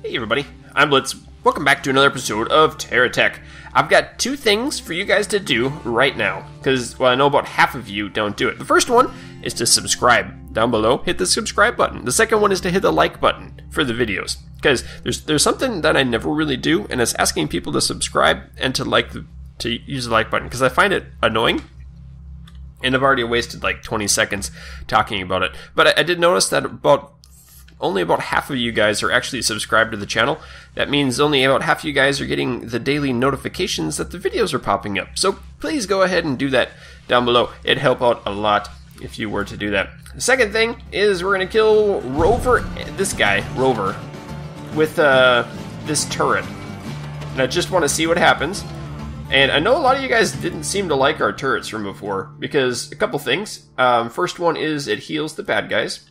Hey everybody, I'm Blitz. Welcome back to another episode of Terra Tech. I've got two things for you guys to do right now, because well, I know about half of you don't do it. The first one is to subscribe down below. Hit the subscribe button. The second one is to hit the like button for the videos, because there's there's something that I never really do, and it's asking people to subscribe and to like the, to use the like button, because I find it annoying and I've already wasted like 20 seconds talking about it. But I, I, did notice that about only about half of you guys are actually subscribed to the channel. That means only about half of you guys are getting the daily notifications that the videos are popping up. So please go ahead and do that down below. It'd help out a lot if you were to do that. The second thing is we're going to kill Rover, this guy, Rover, with uh, this turret. And I just want to see what happens. And I know a lot of you guys didn't seem to like our turrets from before because a couple things. Um, first one is it heals the bad guys.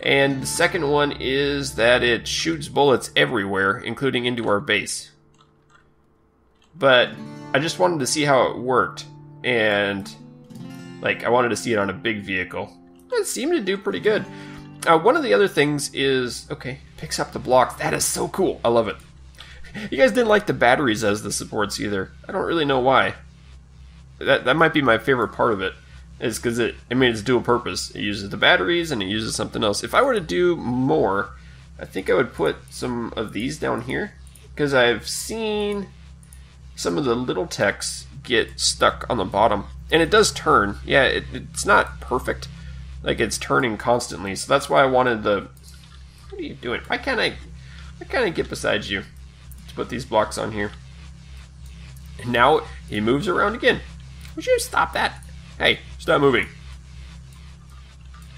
And the second one is that it shoots bullets everywhere, including into our base. But I just wanted to see how it worked, and like I wanted to see it on a big vehicle. It seemed to do pretty good. Uh, one of the other things is okay, picks up the blocks. That is so cool. I love it. You guys didn't like the batteries as the supports either. I don't really know why. That that might be my favorite part of it is because it I mean it's dual purpose. It uses the batteries and it uses something else. If I were to do more, I think I would put some of these down here because I've seen some of the little techs get stuck on the bottom and it does turn. Yeah, it, it's not perfect. Like it's turning constantly. So that's why I wanted the What are you doing? Why can't I why can't I get beside you to put these blocks on here? And now he moves around again. Would you stop that? Hey, stop moving.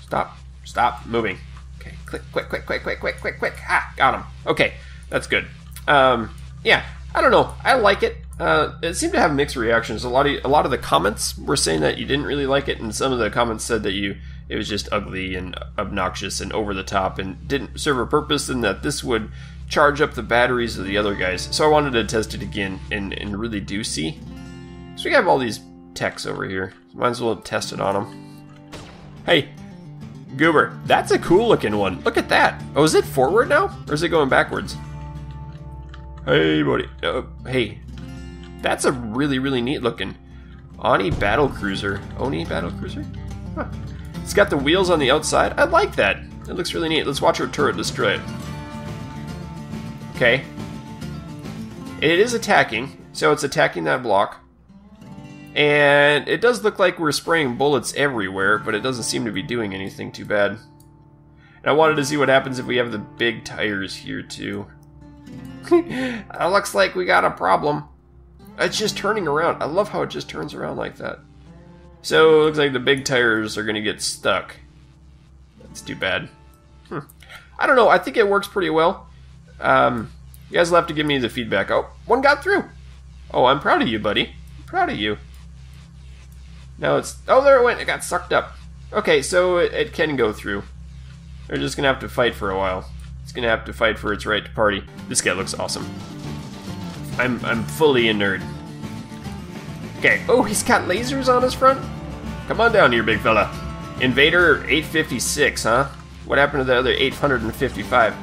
Stop. Stop moving. Okay, click, quick, quick, quick, quick, quick, quick, quick. Ah, got him. Okay, that's good. Um, yeah, I don't know. I like it. Uh, it seemed to have mixed reactions. A lot of a lot of the comments were saying that you didn't really like it, and some of the comments said that you it was just ugly and obnoxious and over the top and didn't serve a purpose, and that this would charge up the batteries of the other guys. So I wanted to test it again and, and really do see. So we have all these techs over here. Might as well test it on them. Hey, Goober, that's a cool looking one. Look at that. Oh, is it forward now? Or is it going backwards? Hey, buddy. Uh, hey, that's a really, really neat looking Oni Battle Cruiser. Oni Battle Cruiser? Huh. It's got the wheels on the outside. I like that. It looks really neat. Let's watch our turret destroy it. Okay. It is attacking, so it's attacking that block. And it does look like we're spraying bullets everywhere, but it doesn't seem to be doing anything too bad. And I wanted to see what happens if we have the big tires here too. it looks like we got a problem. It's just turning around. I love how it just turns around like that. So it looks like the big tires are going to get stuck. That's too bad. Hmm. I don't know. I think it works pretty well. Um, you guys will have to give me the feedback. Oh, one got through. Oh, I'm proud of you, buddy. I'm proud of you. No, it's... Oh, there it went. It got sucked up. Okay, so it, it can go through. They're just to have to fight for a while. It's to have to fight for its right to party. This guy looks awesome. I'm, I'm fully a nerd. Okay. Oh, he's got lasers on his front? Come on down here, big fella. Invader 856, huh? What happened to the other 855?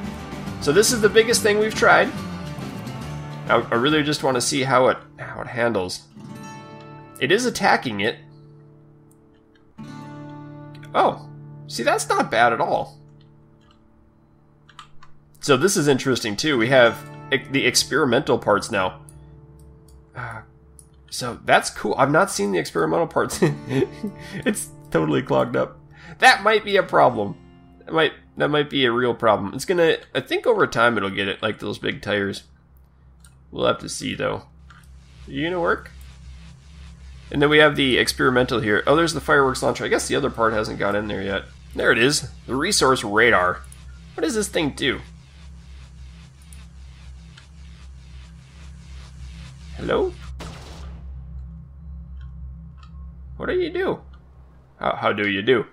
So this is the biggest thing we've tried. I, I really just want to see how it how it handles. It is attacking it, Oh, see, that's not bad at all. So this is interesting too. We have the experimental parts now. Uh, so that's cool. I've not seen the experimental parts. it's totally clogged up. That might be a problem. That might that might be a real problem. It's gonna. I think over time it'll get it like those big tires. We'll have to see though. Are you gonna work? And then we have the experimental here. Oh, there's the fireworks launcher. I guess the other part hasn't got in there yet. There it is. The resource radar. What does this thing do? Hello? What do you do? How, how do you do?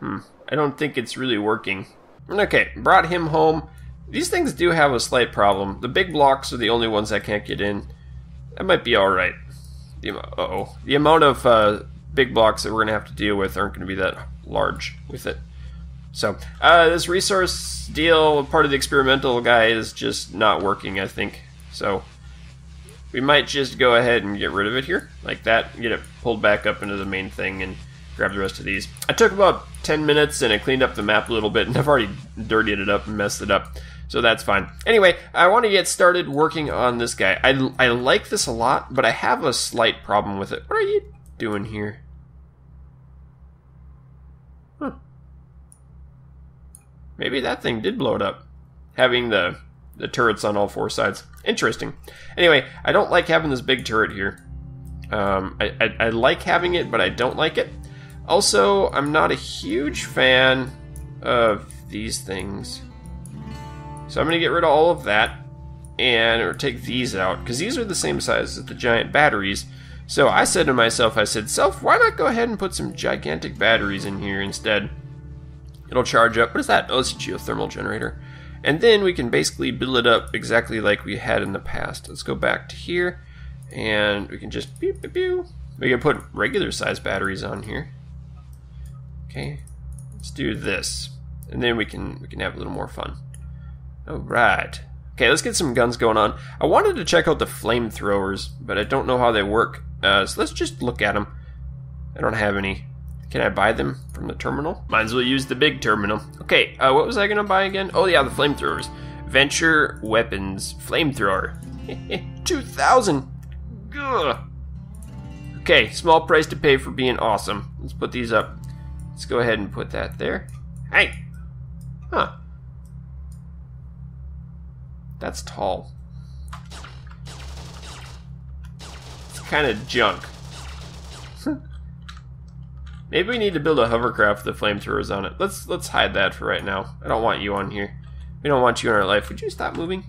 Hmm. I don't think it's really working. Okay, brought him home. These things do have a slight problem. The big blocks are the only ones I can't get in. That might be alright the oh the amount of uh, big blocks that we're gonna have to deal with aren't gonna be that large with it. So uh, this resource deal, part of the experimental guy, is just not working. I think so. We might just go ahead and get rid of it here, like that. Get it pulled back up into the main thing and grab the rest of these. I took about 10 minutes and I cleaned up the map a little bit, and I've already dirtied it up and messed it up. So that's fine. Anyway, I want to get started working on this guy. I, I like this a lot, but I have a slight problem with it. What are you doing here? Maybe that thing did blow it up. Having the, the turrets on all four sides. Interesting. Anyway, I don't like having this big turret here. Um, I, I, I like having it, but I don't like it. Also, I'm not a huge fan of these things. So I'm going to get rid of all of that and or take these out because these are the same size as the giant batteries. So I said to myself, I said, self, why not go ahead and put some gigantic batteries in here instead? It'll charge up. What is that? Oh, it's a geothermal generator. And then we can basically build it up exactly like we had in the past. Let's go back to here and we can just. We can put regular size batteries on here. Okay, let's do this, and then we can we can have a little more fun. All right. Okay, let's get some guns going on. I wanted to check out the flamethrowers, but I don't know how they work. Uh, so let's just look at them. I don't have any. Can I buy them from the terminal? Might as well use the big terminal. Okay, uh, what was I gonna buy again? Oh yeah, the flamethrowers. Venture Weapons Flamethrower. 2,000! Okay, small price to pay for being awesome. Let's put these up. Let's go ahead and put that there. Hey! Huh. That's tall. It's kind of junk. Maybe we need to build a hovercraft with the flamethrowers on it. Let's let's hide that for right now. I don't want you on here. We don't want you in our life. Would you stop moving?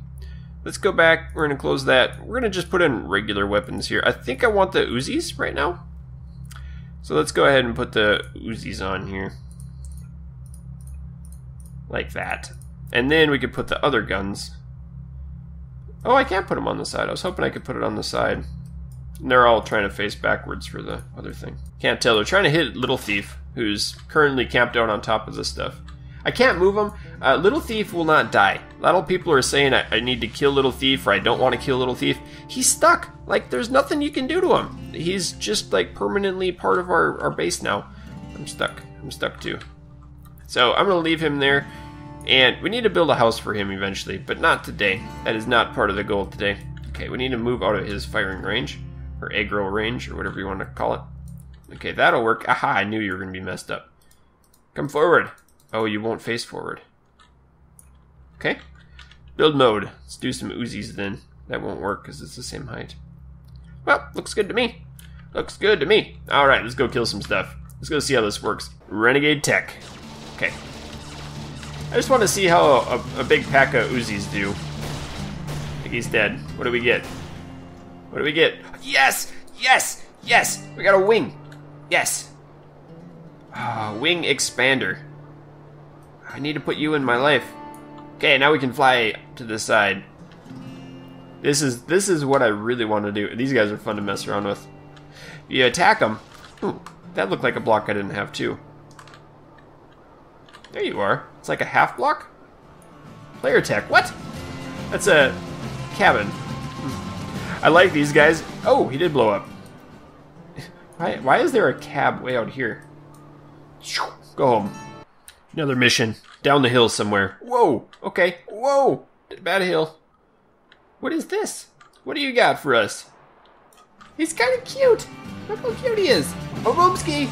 Let's go back. We're going to close that. We're going to just put in regular weapons here. I think I want the Uzis right now. So let's go ahead and put the Uzis on here. Like that. And then we could put the other guns. Oh, I can't put them on the side. I was hoping I could put it on the side. And they're all trying to face backwards for the other thing. Can't tell. They're trying to hit Little Thief, who's currently camped out on top of this stuff. I can't move him. Uh, Little Thief will not die. A lot of people are saying I, I need to kill Little Thief or I don't want to kill Little Thief. He's stuck. Like, there's nothing you can do to him. He's just, like, permanently part of our, our base now. I'm stuck. I'm stuck too. So I'm going to leave him there. And we need to build a house for him eventually, but not today. That is not part of the goal today. Okay, we need to move out of his firing range, or aggro range, or whatever you want to call it. Okay, that'll work. Aha, I knew you were going to be messed up. Come forward. Oh, you won't face forward. Okay. Build mode. Let's do some Uzis then. That won't work because it's the same height. Well, looks good to me. Looks good to me. Alright, let's go kill some stuff. Let's go see how this works. Renegade Tech. Okay. I just want to see how a, a big pack of Uzis do. He's dead. What do we get? What do we get? Yes! Yes! Yes! We got a wing! Yes! Ah, wing expander. I need to put you in my life. Okay, now we can fly to the side. This is this is what I really want to do. These guys are fun to mess around with. You attack them. Ooh, that looked like a block I didn't have too. There you are. It's like a half block. Player tech. What? That's a cabin. I like these guys. Oh, he did blow up. Why, why is there a cab way out here? Go home. Another mission. Down the hill somewhere. Whoa. Okay. Whoa. Bad hill. What is this? What do you got for us? He's kind of cute. Look how cute he is. Boomski.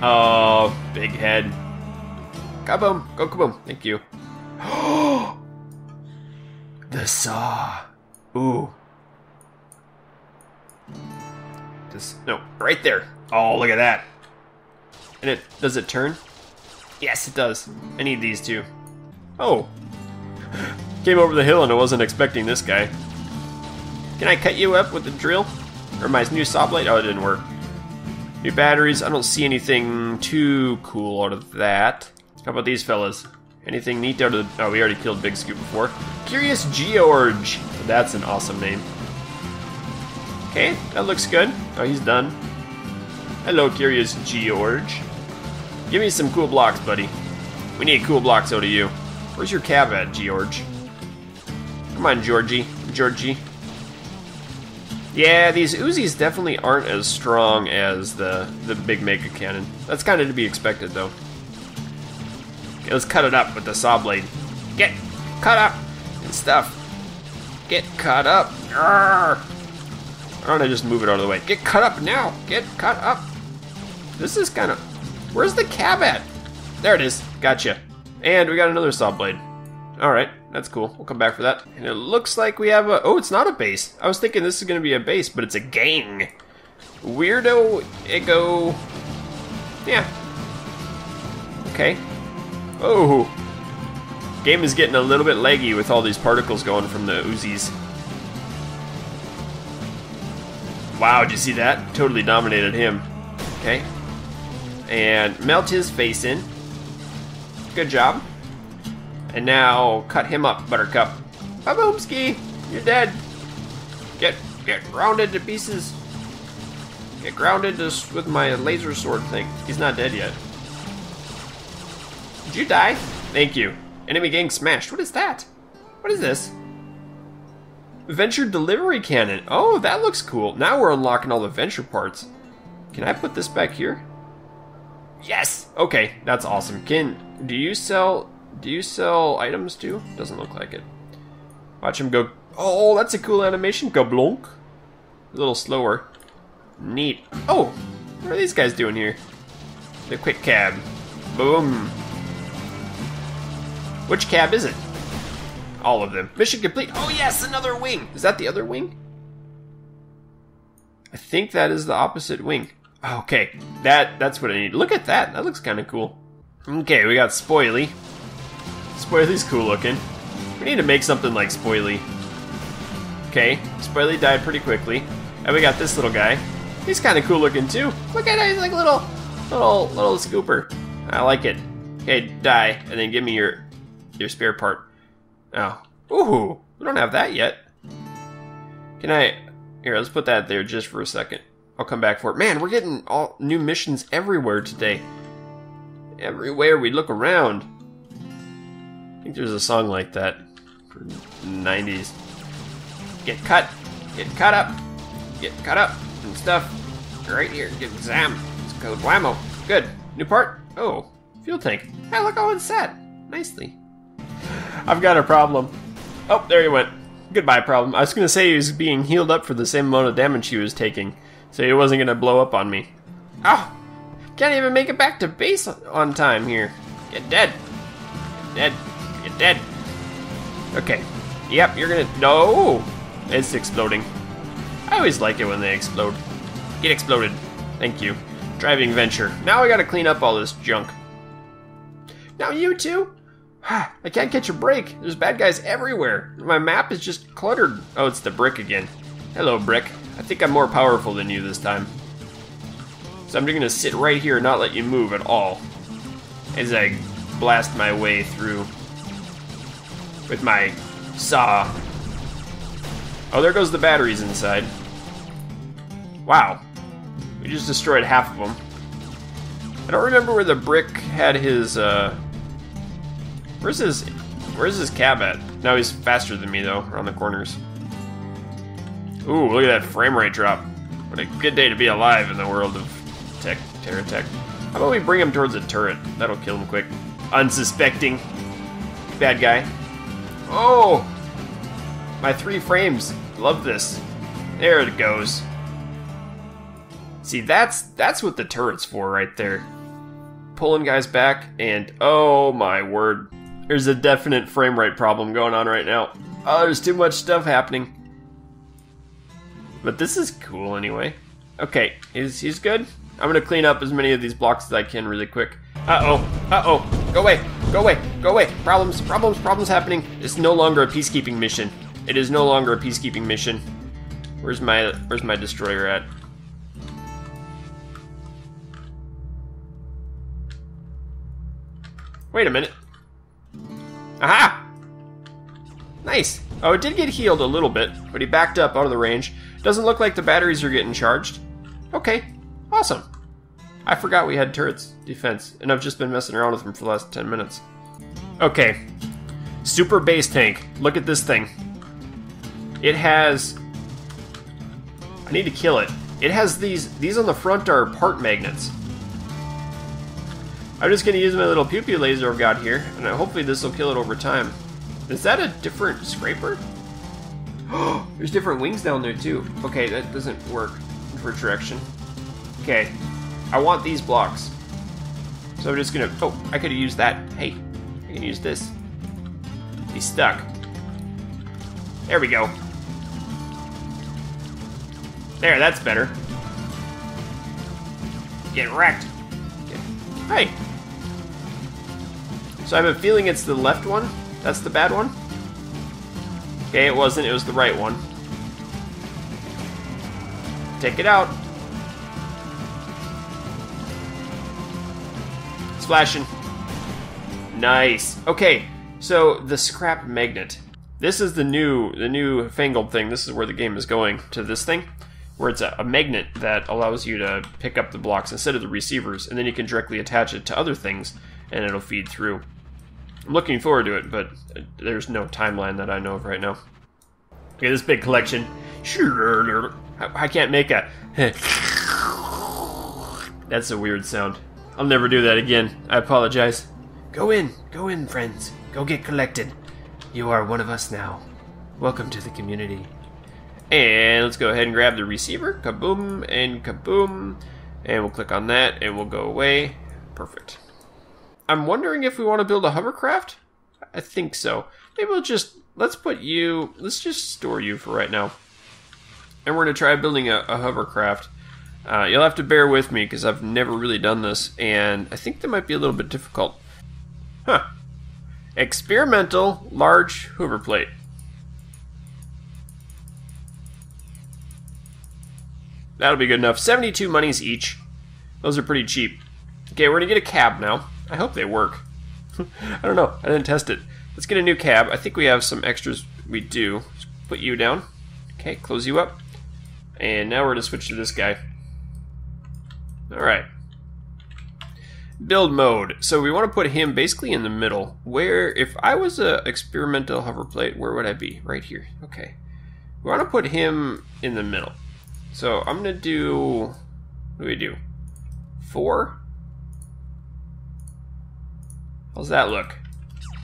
Oh, big head. Kaboom. Go kaboom. Thank you. the saw. Ooh. This, no, right there. Oh, look at that. And it, does it turn? Yes, it does. I need these two. Oh. Came over the hill and I wasn't expecting this guy. Can I cut you up with the drill? Or my new saw blade? Oh, it didn't work. New batteries. I don't see anything too cool out of that. How about these fellas? Anything neat out of the... Oh, we already killed Big Scoop before. Curious George. That's an awesome name. Okay, that looks good. Oh, he's done. Hello, Curious George. Give me some cool blocks, buddy. We need cool blocks out of you. Where's your cab at, George? Come on, Georgie. Georgie. Yeah, these Uzis definitely aren't as strong as the, the big Mega Cannon. That's kind of to be expected, though. Okay, let's cut it up with the saw blade. Get cut up and stuff. Get cut up. Arrgh. Why don't I just move it out of the way? Get cut up now. Get cut up. This is kind of... Where's the cab at? There it is. Gotcha. And we got another saw blade. Alright, that's cool. We'll come back for that. And it looks like we have a... Oh, it's not a base. I was thinking this is going to be a base, but it's a gang. Weirdo Ego... Yeah. Okay. Oh. Game is getting a little bit leggy with all these particles going from the Uzis. Wow, did you see that? Totally dominated him. Okay. And melt his face in. Good job. And now cut him up, Buttercup. Baboomski, you're dead. Get get grounded to pieces. Get grounded just with my laser sword thing. He's not dead yet. Did you die? Thank you. Enemy gang smashed. What is that? What is this? Venture delivery cannon. Oh, that looks cool. Now we're unlocking all the venture parts. Can I put this back here? Yes. Okay, that's awesome. Can do you sell do you sell items too? Doesn't look like it. Watch him go. Oh, that's a cool animation. Go blonk. A little slower. Neat. Oh, what are these guys doing here? The quick cab. Boom. Which cab is it? All of them. Mission complete. Oh yes, another wing. Is that the other wing? I think that is the opposite wing. Okay, that that's what I need. Look at that. That looks kind of cool. Okay, we got Spoily. Spoily's cool looking. We need to make something like Spoily. Okay, Spoily died pretty quickly. And we got this little guy. He's kind of cool looking too. Look at him, he's like little, little, little scooper. I like it. Okay, die, and then give me your, your spare part. Oh, ooh, we don't have that yet. Can I? Here, let's put that there just for a second. I'll come back for it. Man, we're getting all new missions everywhere today. Everywhere we look around. Think there's a song like that for 90s. Get cut, get cut up, get cut up and stuff. Right here, get Zam. It's code Whammo. Good. New part? Oh, fuel tank. Hey, look how it's set. Nicely. I've got a problem. Oh, there he went. Goodbye, problem. I was gonna say he was being healed up for the same amount of damage he was taking, so he wasn't gonna blow up on me. Oh, can't even make it back to base on time here. Get dead. Get dead. Dead. Okay. Yep, you're gonna. No! It's exploding. I always like it when they explode. Get exploded. Thank you. Driving venture. Now I gotta clean up all this junk. Now you two? I can't catch a break. There's bad guys everywhere. My map is just cluttered. Oh, it's the brick again. Hello, brick. I think I'm more powerful than you this time. So I'm just gonna sit right here and not let you move at all. As I blast my way through with my saw. Oh, there goes the batteries inside. Wow. We just destroyed half of them. I don't remember where the brick had his, uh... Where's his... Where's his cab at? Now he's faster than me, though, around the corners. Ooh, look at that frame rate drop. What a good day to be alive in the world of tech, Terra Tech. How about we bring him towards a turret? That'll kill him quick. Unsuspecting. Bad guy. Oh! My three frames. Love this. There it goes. See, that's that's what the turret's for right there. Pulling guys back, and oh my word. There's a definite frame rate problem going on right now. Oh, there's too much stuff happening. But this is cool anyway. Okay, he's, he's good. I'm gonna clean up as many of these blocks as I can really quick. Uh-oh, uh-oh, go away, go away, go away. Problems, problems, problems happening. It's no longer a peacekeeping mission. It is no longer a peacekeeping mission. Where's my, where's my destroyer at? Wait a minute. Aha! Nice. Oh, it did get healed a little bit, but he backed up out of the range. Doesn't look like the batteries are getting charged. Okay, awesome. I forgot we had turrets defense, and I've just been messing around with them for the last 10 minutes. Okay. Super base tank. Look at this thing. It has... I need to kill it. It has these... These on the front are part magnets. I'm just going to use my little pew pew laser I've got here, and hopefully this will kill it over time. Is that a different scraper? There's different wings down there too. Okay, that doesn't work for direction. Okay, I want these blocks. So I'm just gonna, oh, I could have used that. Hey, I can use this. He's stuck. There we go. There, that's better. Get wrecked. Hey. So I have a feeling it's the left one. That's the bad one. Okay, it wasn't. It was the right one. Take it out. Splashing. Nice. Okay, so the scrap magnet. This is the new the new fangled thing. This is where the game is going to this thing, where it's a, a magnet that allows you to pick up the blocks instead of the receivers, and then you can directly attach it to other things, and it'll feed through. I'm looking forward to it, but uh, there's no timeline that I know of right now. Okay, this big collection. I can't make a. That's a weird sound. I'll never do that again. I apologize. Go in, go in, friends. Go get collected. You are one of us now. Welcome to the community. And let's go ahead and grab the receiver. Kaboom and kaboom. And we'll click on that and we'll go away. Perfect. I'm wondering if we want to build a hovercraft. I think so. Maybe we'll just let's put you. Let's just store you for right now, and we're gonna try building a, a hovercraft. Uh, you'll have to bear with me because I've never really done this, and I think that might be a little bit difficult. Huh. Experimental large Hover plate. That'll be good enough. 72 monies each. Those are pretty cheap. Okay, we're gonna get a cab now. I hope they work. I don't know. I didn't test it. Let's get a new cab. I think we have some extras. We do. Let's put you down. Okay, close you up. And now we're going to switch to this guy. Alright. Build mode. So we want to put him basically in the middle. Where, if I was a experimental hover plate, where would I be? Right here. Okay. We want to put him in the middle. So I'm going to do, what do we do? Four? How's that look?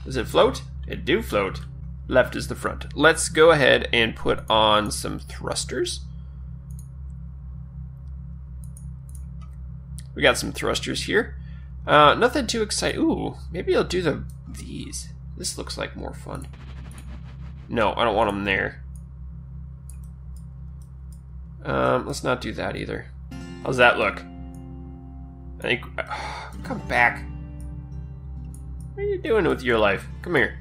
Does it float? It do float. Left is the front. Let's go ahead and put on some thrusters. We got some thrusters here. Uh, nothing too exciting. Ooh, maybe I'll do the these. This looks like more fun. No, I don't want them there. Um, let's not do that either. How's that look? I think... Uh, come back. What are you doing with your life? Come here.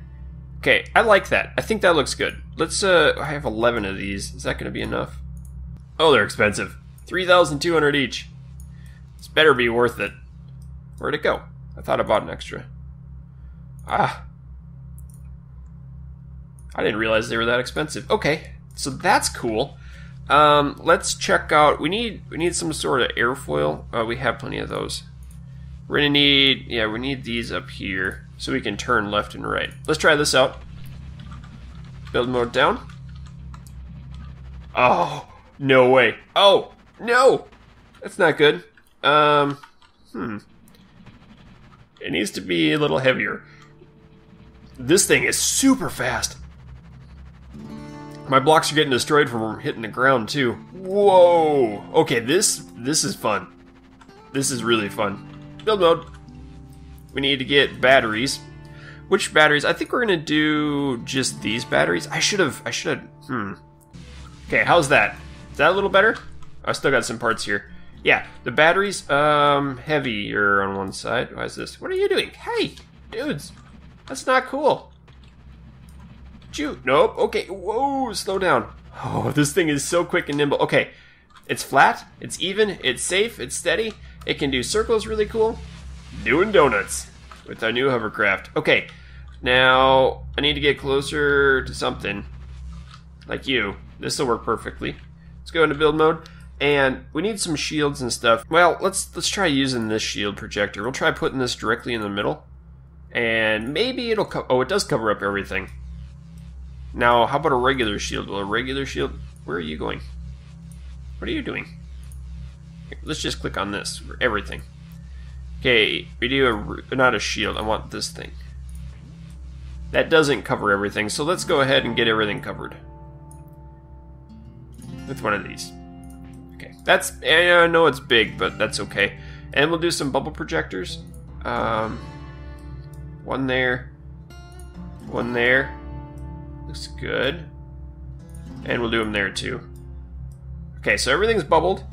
Okay, I like that. I think that looks good. Let's, uh, I have 11 of these. Is that going to be enough? Oh, they're expensive. 3,200 each. This better be worth it. Where'd it go? I thought I bought an extra. Ah. I didn't realize they were that expensive. Okay, so that's cool. Um, let's check out. We need we need some sort of airfoil. Uh, we have plenty of those. We're gonna need yeah we need these up here so we can turn left and right. Let's try this out. Build mode down. Oh, no way. Oh, no! That's not good. Um, hmm. It needs to be a little heavier. This thing is super fast. My blocks are getting destroyed from hitting the ground too. Whoa! Okay, this this is fun. This is really fun. Build mode we need to get batteries. Which batteries? I think we're gonna do just these batteries. I should have. I should have. Hmm. Okay, how's that? Is that a little better? I still got some parts here. Yeah, the batteries, um, heavier on one side. Why is this? What are you doing? Hey, dudes, that's not cool. Shoot. Nope. Okay. Whoa. Slow down. Oh, this thing is so quick and nimble. Okay. It's flat. It's even. It's safe. It's steady. It can do circles really cool doing donuts with our new hovercraft. Okay, now I need to get closer to something like you. This will work perfectly. Let's go into build mode. And we need some shields and stuff. Well, let's let's try using this shield projector. We'll try putting this directly in the middle, and maybe it'll. Co- oh, it does cover up everything. Now, how about a regular shield? Well, a regular shield. Where are you going? What are you doing? Here, let's just click on this for everything. Okay, we do a not a shield. I want this thing. That doesn't cover everything, so let's go ahead and get everything covered with one of these. That's I know it's big, but that's okay. And we'll do some bubble projectors. Um, one there, one there. Looks good. And we'll do them there too. Okay, so everything's bubbled.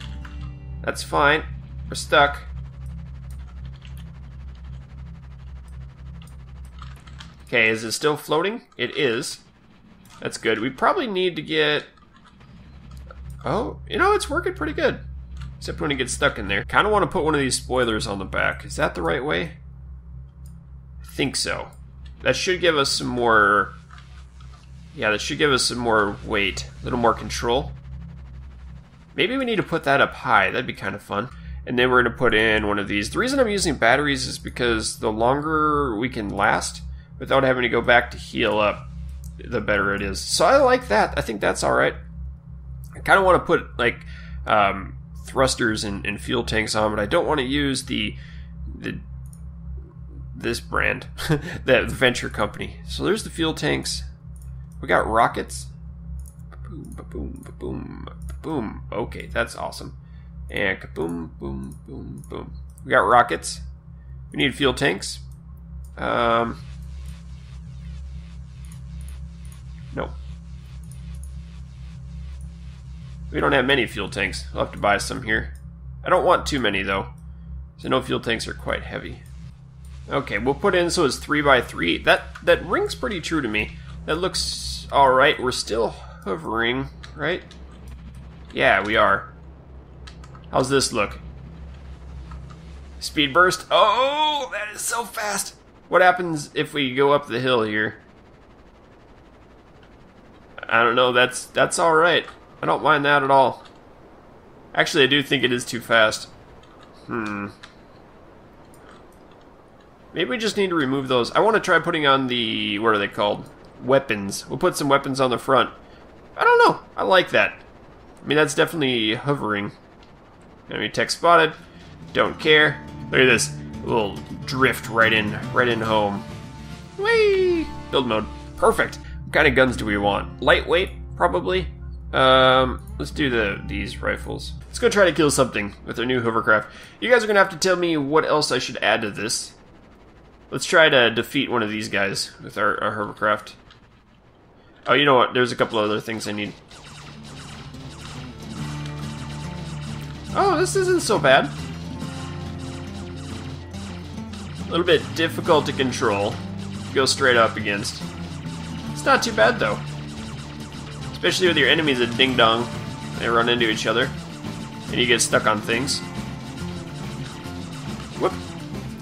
That's fine. We're stuck. Okay, is it still floating? It is. That's good. We probably need to get Oh, you know, it's working pretty good. Except when it gets stuck in there. Kind of want to put one of these spoilers on the back. Is that the right way? I think so. That should give us some more... Yeah, that should give us some more weight. A little more control. Maybe we need to put that up high. That'd be kind of fun. And then we're going to put in one of these. The reason I'm using batteries is because the longer we can last without having to go back to heal up, the better it is. So I like that. I think that's alright. I kind of want to put like um, thrusters and, and, fuel tanks on, but I don't want to use the the this brand, the venture company. So there's the fuel tanks. We got rockets. Boom, boom, boom, boom. Okay, that's awesome. And boom, boom, boom, boom. We got rockets. We need fuel tanks. Um, We don't have many fuel tanks. I'll have to buy some here. I don't want too many, though. So no fuel tanks are quite heavy. Okay, we'll put in so it's 3 by 3 That that rings pretty true to me. That looks alright. We're still hovering, right? Yeah, we are. How's this look? Speed burst. Oh, that is so fast. What happens if we go up the hill here? I don't know. That's that's all right. I don't mind that at all. Actually, I do think it is too fast. Hmm. Maybe we just need to remove those. I want to try putting on the... What are they called? Weapons. We'll put some weapons on the front. I don't know. I like that. I mean, that's definitely hovering. Enemy tech spotted. Don't care. Look at this. We'll drift right in, right in home. Whee! Build mode. Perfect. What kind of guns do we want? Lightweight, probably. Um, let's do the these rifles. Let's go try to kill something with our new hovercraft. You guys are gonna have to tell me what else I should add to this. Let's try to defeat one of these guys with our, our hovercraft. Oh, you know what? There's a couple other things I need. Oh, this isn't so bad. A little bit difficult to control. Go straight up against. It's not too bad though. Especially with your enemies at Ding Dong. They run into each other. And you get stuck on things. Whoop.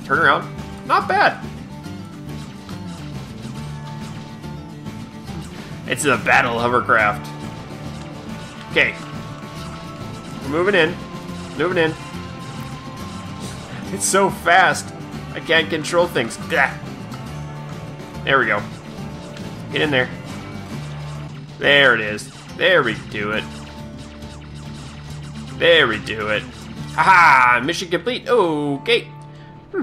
Turn around. Not bad. It's a battle hovercraft. Okay. We're moving in. Moving in. It's so fast. I can't control things. There we go. Get in there. There it is. There we do it. There we do it. Haha! Mission complete. Okay. Hmm.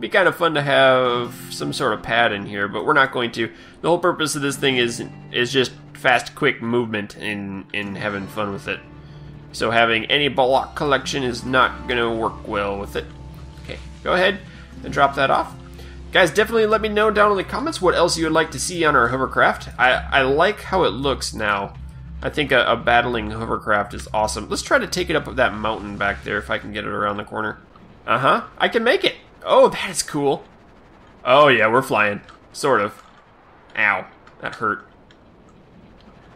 Be kind of fun to have some sort of pad in here, but we're not going to. The whole purpose of this thing is is just fast, quick movement and in having fun with it. So having any block collection is not going to work well with it. Okay, go ahead and drop that off. Guys, definitely let me know down in the comments what else you would like to see on our hovercraft. I, I like how it looks now. I think a, a battling hovercraft is awesome. Let's try to take it up that mountain back there if I can get it around the corner. Uh-huh. I can make it. Oh, that is cool. Oh, yeah, we're flying. Sort of. Ow. That hurt.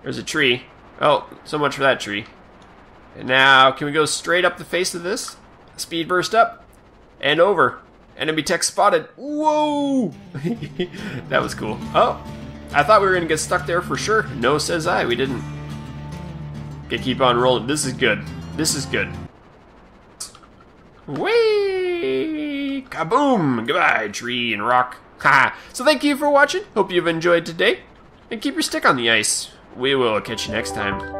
There's a tree. Oh, so much for that tree. And now, can we go straight up the face of this? Speed burst up. And over. Enemy tech spotted. Whoa! that was cool. Oh, I thought we were going to get stuck there for sure. No, says I. We didn't. Okay, keep on rolling. This is good. This is good. Whee! Kaboom! Goodbye, tree and rock. Ha! So thank you for watching. Hope you've enjoyed today. And keep your stick on the ice. We will catch you next time.